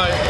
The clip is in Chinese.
by